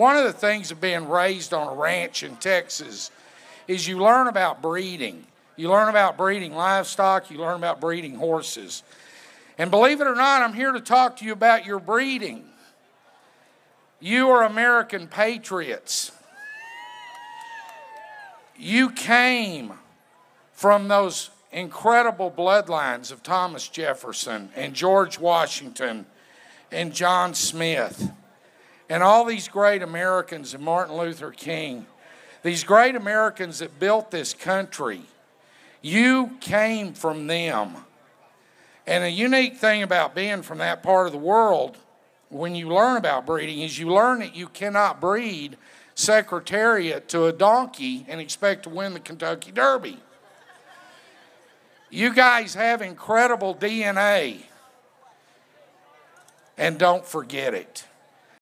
one of the things of being raised on a ranch in Texas is you learn about breeding. You learn about breeding livestock, you learn about breeding horses. And believe it or not, I'm here to talk to you about your breeding. You are American patriots. You came from those incredible bloodlines of Thomas Jefferson and George Washington and John Smith and all these great Americans and Martin Luther King, these great Americans that built this country. You came from them. And a unique thing about being from that part of the world, when you learn about breeding, is you learn that you cannot breed Secretariat to a donkey and expect to win the Kentucky Derby. You guys have incredible DNA. And don't forget it.